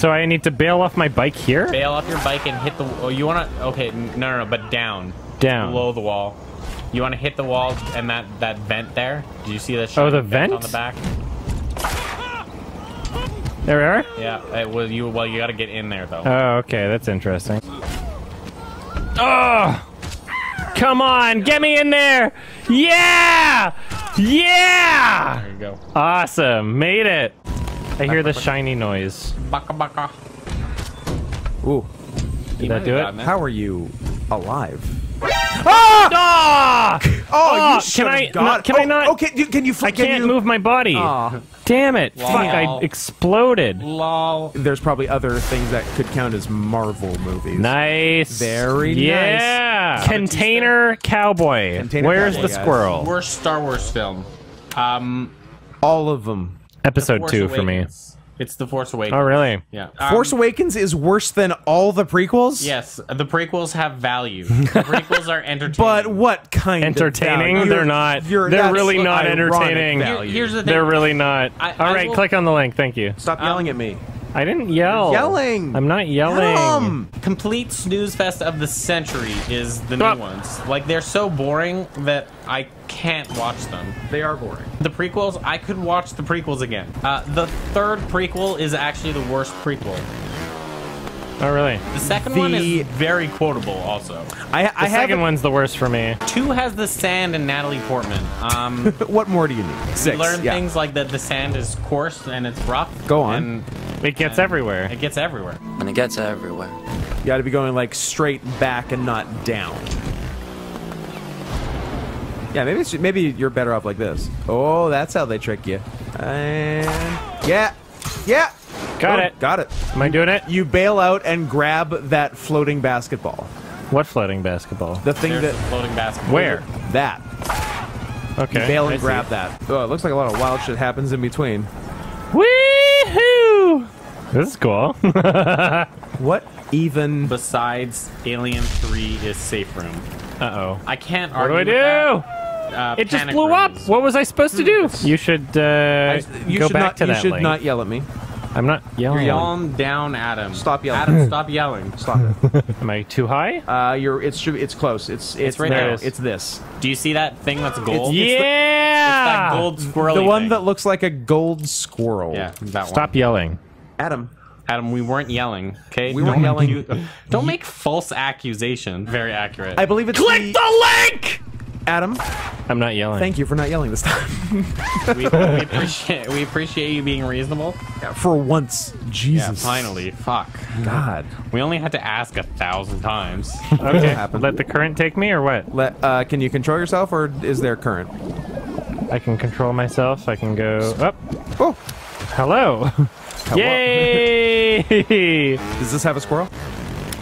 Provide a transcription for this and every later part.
So I need to bail off my bike here? Bail off your bike and hit the. Oh, you want to? Okay, no, no, no, but down, Down. below the wall. You want to hit the wall and that that vent there. Do you see that? Oh, the vent? on the back? There we are? Yeah. It, well, you well, you got to get in there though. Oh, okay, that's interesting. Oh! Come on, get me in there! Yeah! Yeah! there you go. Awesome, made it. I hear the shiny noise. Baka baka. Ooh, Did that do it? how are you alive? Ah! Oh, you can should've I got- not- can I oh, not- Okay, you, can you? I can can't you- move my body. Aw. Damn it! Fuck! I exploded. Lol. There's probably other things that could count as Marvel movies. Nice. Very nice. yeah. Container cowboy. Container Where's cowboy, the guys. squirrel? Worst Star Wars film. Um, All of them. Episode Force two for me. It's the Force Awakens. Oh, really? Yeah. Force Um, Awakens is worse than all the prequels. Yes, the prequels have value. The prequels are entertaining. But what kind Entertaining? of value? They're not. you're- They're really not entertaining. value. Here- here's the thing. They're really not. I- All I right, will- click on the link. Thank you. Stop Um, yelling at me. I didn't yell. Yelling. I'm not yelling. Yum. complete snooze fest of the century is the new ones. Like they're so boring that I can't watch them. They are boring. The prequels, I could watch the prequels again. Uh, the third prequel is actually the worst prequel. Oh, really? The second one is very quotable. Also, I, The I have. second one's the worst for me. two has the sand and Natalie Portman. Um, What more do you need? you Six. learn yeah. things like that the sand is coarse and it's rough. Go on. And It gets and everywhere. It gets everywhere. and it gets everywhere. You got to be going like straight back and not down. Yeah, maybe it's, maybe you're better off like this. Oh, that's how they trick you. And yeah, yeah. Got Oh, it. Got it. Am I doing it? You bail out and grab that floating basketball. What floating basketball? The thing There's that floating basketball. Where? that. Okay. Bail and grab that. Oh, it looks like a lot of wild shit happens in between. Woohoo! This is cool. What even? Besides, Alien 3 is safe room. uh oh. I can't argue What do I do? Uh, It just blew Room up. What was I supposed to do? You should uh, You go should back not. to you that should link. not yell at me. I'm not yelling. You're yelling down, Adam. Stop yelling. Adam, stop yelling. Stop it. Am I too high? Uh, you're. It's. It's close. It's. It's, right there. there. It's this. Do you see that thing that's gold? It's- yeah. That gold squirrely The one thing. that looks like a gold squirrel. Yeah, that Stop one. yelling. Adam. Adam, we weren't yelling, okay? We weren't Don't yelling. you- don't make false accusation. Very accurate. I believe it's Click the, the link. Adam. I'm not yelling. Thank you for not yelling this time. we, we appreciate we appreciate you being reasonable. for once. Yeah, Jesus. finally. Fuck. God. We only had to ask a thousand times. Okay. Let the current take me or what? Let. Uh, can you control yourself, or is there current? I can control myself. I can go up. Oh. Hello. Yay! Does this have a squirrel?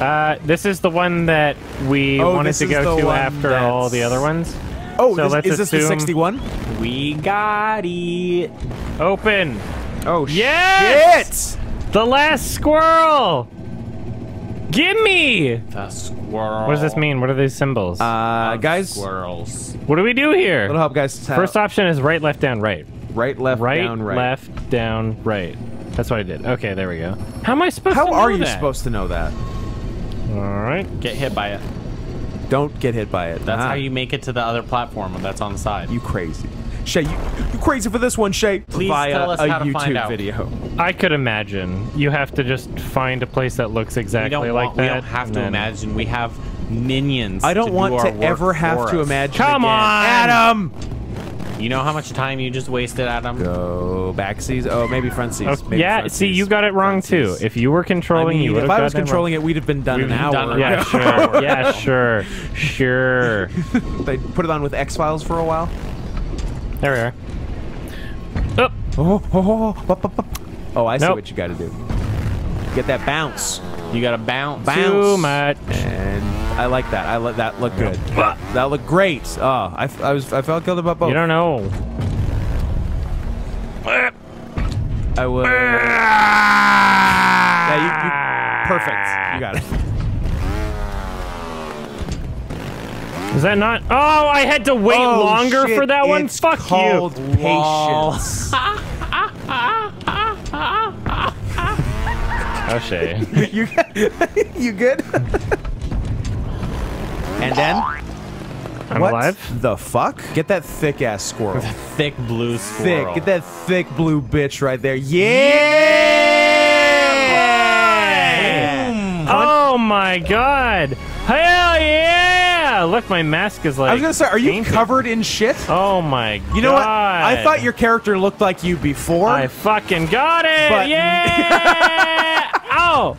uh, this is the one that we Oh, wanted to go to one after all the other ones. Oh, So this, is this the 61? we got it. Open. Oh, Yes! shit! The last squirrel. Gimme. The squirrel. What does this mean? What are these symbols? Uh, Of guys, Squirrels. what do we do here? little help, guys. First option is right, left, down, right. right, left, Right, down, right. left, down, right. That's what I did. Okay, there we go. How am I supposed to How know are you that? supposed to know that? All right. Get hit by it. Don't get hit by it. That's Ah, how you make it to the other platform that's on the side. You crazy. Shay, you, you crazy for this one, Shay? Please Via tell us a how to YouTube find out. video. I could imagine. You have to just find a place that looks exactly don't like want, that. We don't have to then- imagine. We have minions. I don't to want do our to ever have for to imagine. Come again. on! Adam. You know how much time you just wasted, Adam? Go back seas. Oh, maybe front seas. Oh, Maybe yeah, front see, seas. you got it wrong Front too. seas. If you were I controlling, you mean, would if have I was gotten controlling it, we'd have been done We've an hour. done it. Yeah, sure. yeah, sure. Sure. they put it on with X Files for a while. There we are. Oh, Oh, oh, oh, oh, oh, oh. oh I see Nope. what you got to do. Get that bounce. You gotta bounce. Bounce. too much. And I like that. I let that look good. That looked great. Oh, I was I felt good about both. You don't know. I would. Ah. yeah, you, you, perfect. You got it. Is that not? Oh, I had to wait Oh, longer shit, for that one. it's Fuck called you. Patience. Oh shit. you you good? and then I'm what alive. the fuck? Get that thick ass squirrel. Thick blue thick. squirrel. Get that thick blue bitch right there. Yeah. Oh my god! Hell yeah! Look, my mask is like. I was gonna say, are you painted. covered in shit? Oh my god! You know what? I thought your character looked like you before. I fucking got it! But- yeah! oh!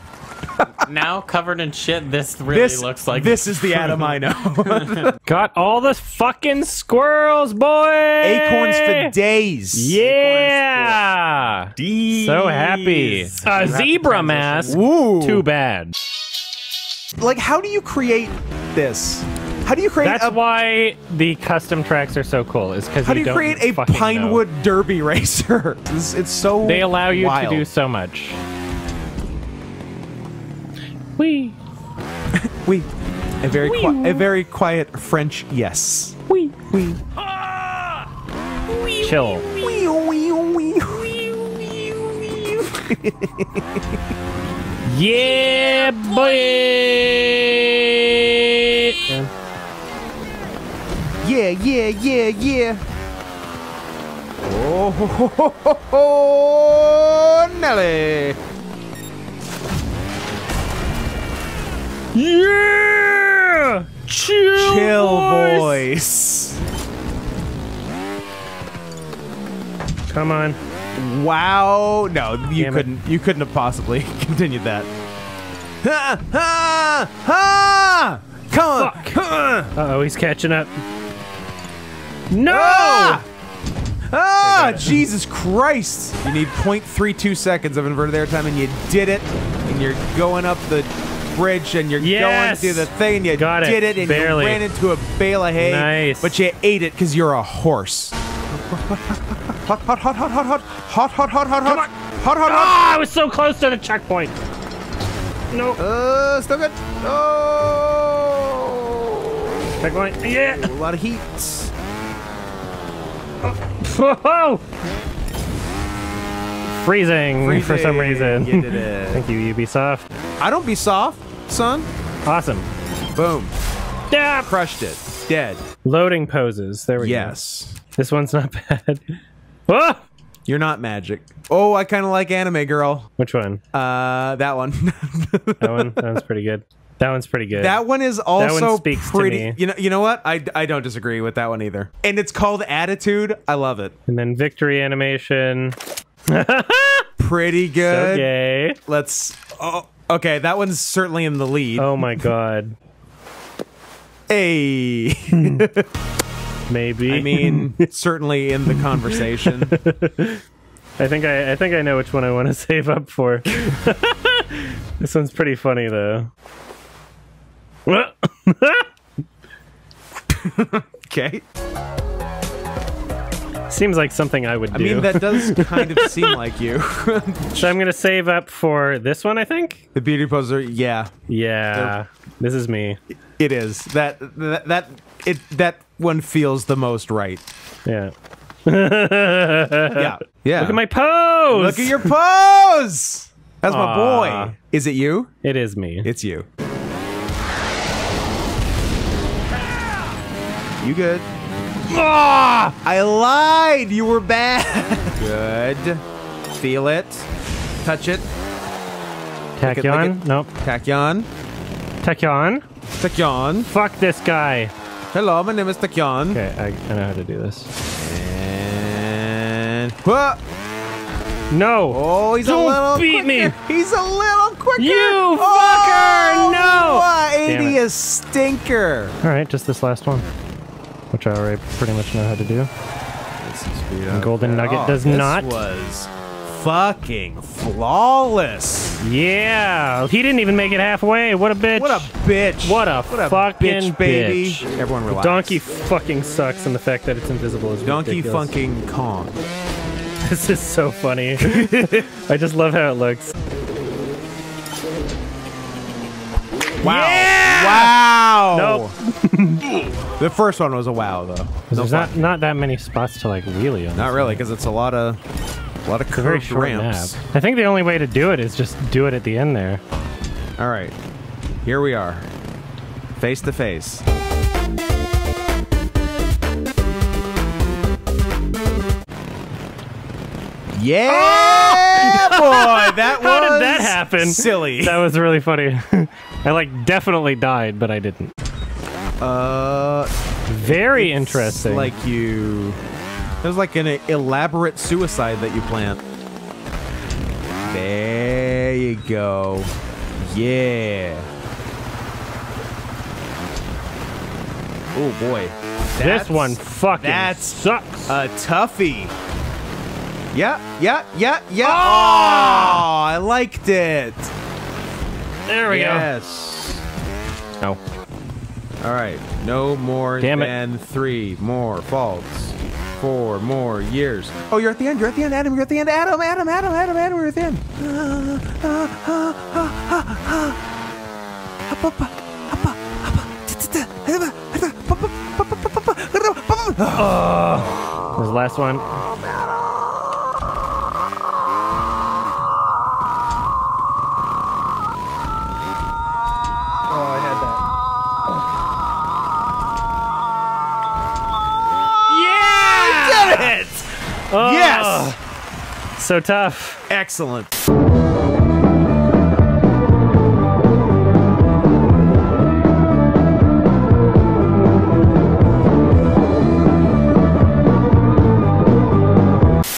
Now covered in shit, this really this looks like this is the Adam I know. Got all the fucking squirrels, boy! Acorns for days. Yeah! So happy. A zebra mask. Ooh. Too bad. Like, how do you create this? How do you create That's why the custom tracks are so cool. Is because How do you create a fucking know. Pinewood Derby racer? It's, it's so They allow you wild. to do so much. Wee. We, a very Wee. qui- a very quiet French yes. Wee. We. Chill. Yeah, boy. Yeah, yeah, yeah, yeah. Oh, ho, ho, ho, ho, ho, Nelly. Yeah. Chill, Chill, boys. boys. Come on. Wow. No, you Damn it. couldn't. You couldn't have possibly continued that. Ha ha ha! Come on. Fuck. Ha. Uh oh, he's catching up. No. Ah! Ah, Jesus Christ! You need 0.32 seconds of inverted airtime, and you did it. And you're going up the bridge, and you're Yes! going through the thing, and you Got did it, and Barely. you ran into a bale of hay. Nice. But you ate it because you're a horse. Hot, hot, hot, hot, hot, hot, hot, hot, hot, hot, hot, hot, hot, hot. Ah, I was so close to the checkpoint. No. Uh, still good. Oh, Checkpoint. Yeah. a lot of heat. Whoa. Freezing, for some reason. Thank you did it. Thank you, Ubisoft. I don't be soft, son. Awesome. Boom. Yeah. Crushed it. Dead. Loading poses. There we go. Yes. This one's not bad. Whoa! You're not magic. Oh, I kind of like anime girl. Which one? Uh, that one. That one. That one's pretty good. That one's pretty good. that one is also speaks to pretty. me. You know, you know what? I, I don't disagree with that one either. And it's called Attitude. I love it. and then victory animation. Pretty good. Okay. Let's. Oh, okay. That one's certainly in the lead. Oh my god. Hey. Maybe. I mean, certainly in the conversation. I think I, I think I know which one I want to save up for. this one's pretty funny though. Okay. Seems like something I would do. I mean, that does kind of seem like you. so I'm gonna save up for this one. I think. the beauty poser. Yeah, Yeah, this is me. it is. That that that it that one feels the most right. Yeah. Yeah. Yeah. Look at my pose. Look at your pose. That's my boy. Is it you? It is me. It's you. You good? Ah! I lied. You were bad. Good. Feel it. Touch it. it, Tachyon? Nope. Tachyon. Tachyon? Tachyon. Fuck this guy. Hello, my name is Tachyon. Okay, I, I know how to do this. And Whoa! No. Oh, he's Don't a little beat me. He's a little quicker. You oh, fucker! No! What? Damn Ain't he it. a stinker? All right, just this last one, which I already pretty much know how to do. Golden Nugget Oh, does this not. was fucking flawless. Yeah, he didn't even make it halfway. What a bitch. What a bitch. What a what a fucking bitch, baby. bitch. Everyone relax. Donkey fucking sucks, and the fact that it's invisible is Donkey ridiculous. fucking Kong. This is so funny. I just love how it looks. Wow. Yeah! Wow. Nope. The first one was a wow though. No There's fun. not not that many spots to like wheelie on. Not really, because it's a lot of A lot of curved ramps. map. I think the only way to do it is just do it at the end there. All right, here we are, face to face. Yeah, oh! boy, that was How did that happen? Silly. That was really funny. I like definitely died, but I didn't. uh, Very interesting. like you. there's like an elaborate suicide that you plan. There you go. Yeah. Oh boy. this one fucking that's- sucks. A toughie. Yeah, yeah, yeah, yeah. Oh, I liked it. there we go. yes. go. Oh. All right. No more Damn it. than three more faults. Four more years. Oh, you're at the end. You're at the end, Adam. You're at the end. Adam, Adam, Adam, Adam, Adam. You're at the end. This is the last one. Oh, So tough. Excellent.